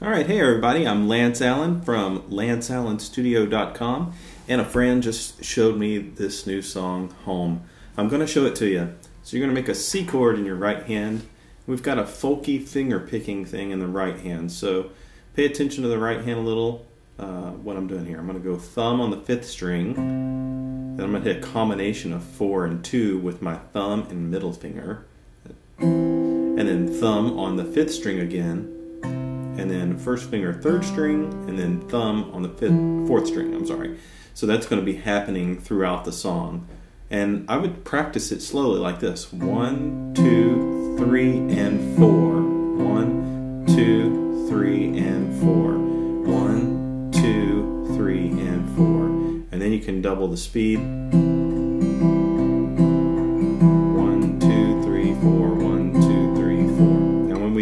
All right, hey everybody, I'm Lance Allen from lanceallenstudio.com, and a friend just showed me this new song, Home. I'm going to show it to you. So you're going to make a C chord in your right hand. We've got a folky finger picking thing in the right hand, so pay attention to the right hand a little. Uh, what I'm doing here, I'm going to go thumb on the fifth string, then I'm going to hit a combination of four and two with my thumb and middle finger, and then thumb on the fifth string again and then first finger third string, and then thumb on the fifth, fourth string. I'm sorry. So that's going to be happening throughout the song. And I would practice it slowly like this one, two, three, and four. One, two, three, and four. One, two, three, and four. And then you can double the speed.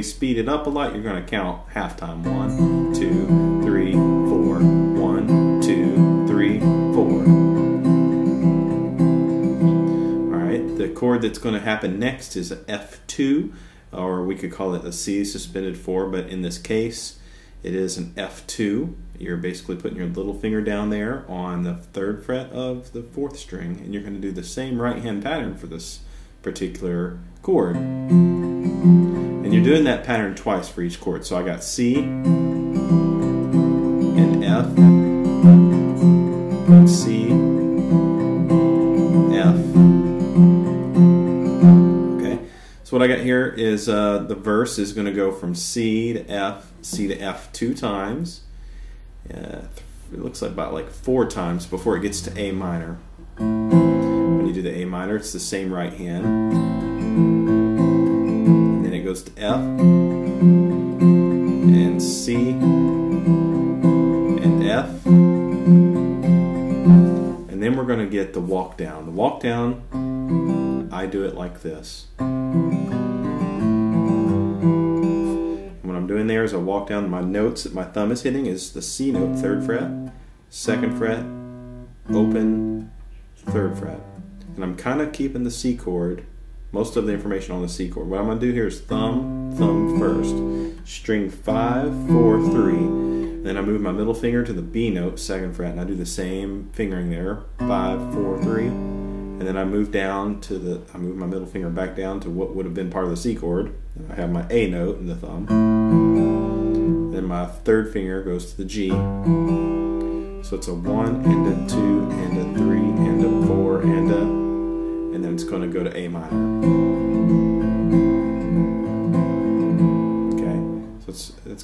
Speed it up a lot, you're going to count half time. One, two, three, four. One, two, three, four. All right, the chord that's going to happen next is F2, or we could call it a C suspended 4, but in this case, it is an F2. You're basically putting your little finger down there on the third fret of the fourth string, and you're going to do the same right hand pattern for this particular chord. And doing that pattern twice for each chord. So I got C and F, C, F. Okay, so what I got here is uh, the verse is going to go from C to F, C to F two times. Uh, it looks like about like four times before it gets to A minor. When you do the A minor, it's the same right hand goes to F and C and F. And then we're going to get the walk down. The walk down, I do it like this. what I'm doing there is I walk down my notes that my thumb is hitting is the C note, third fret, second fret, open, third fret. And I'm kind of keeping the C chord most of the information on the C chord. What I'm going to do here is thumb, thumb first. String 5, 4, 3. Then I move my middle finger to the B note, second fret, and I do the same fingering there. 5, 4, 3. And then I move down to the, I move my middle finger back down to what would have been part of the C chord. I have my A note in the thumb. Then my third finger goes to the G. So it's a 1 and a 2 and a 3 and a 4 and a and then it's going to go to A minor.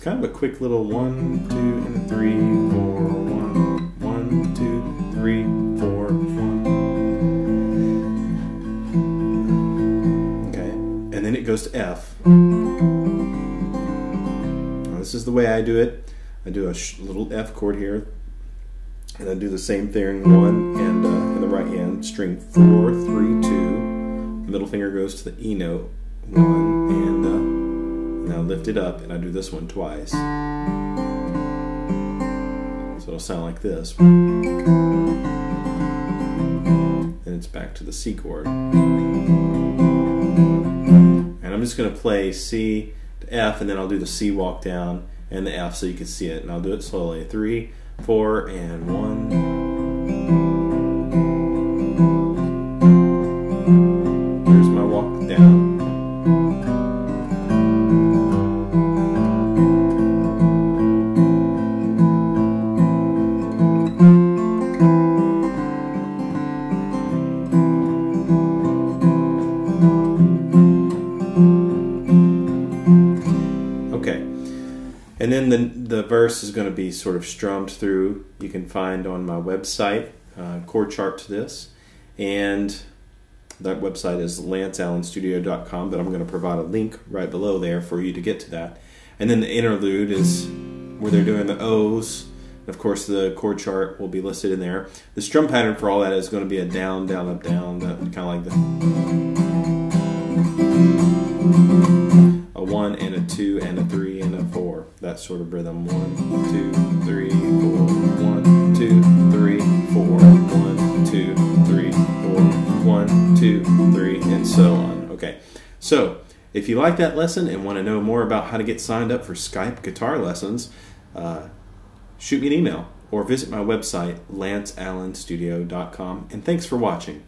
Kind of a quick little one, two, and three, four, one, one, two, three, four, one. Okay, and then it goes to F. Now, this is the way I do it. I do a little F chord here, and I do the same thing one and uh, in the right hand string four three two middle finger goes to the E note one and uh, now lift it up and I do this one twice. So it'll sound like this. And it's back to the C chord. And I'm just going to play C to F and then I'll do the C walk down and the F so you can see it. And I'll do it slowly. Three four, and one. And then the, the verse is going to be sort of strummed through. You can find on my website uh, chord chart to this. And that website is lanceallenstudio.com, but I'm going to provide a link right below there for you to get to that. And then the interlude is where they're doing the O's. Of course, the chord chart will be listed in there. The strum pattern for all that is going to be a down, down, up, down, that kind of like the a one and a two and a three. That sort of rhythm. One, two, three, four. One, two, three, four. One, two, three, four. One, two, three, and so on. Okay. So If you like that lesson and want to know more about how to get signed up for Skype guitar lessons, uh, shoot me an email or visit my website, lanceallenstudio.com. And thanks for watching.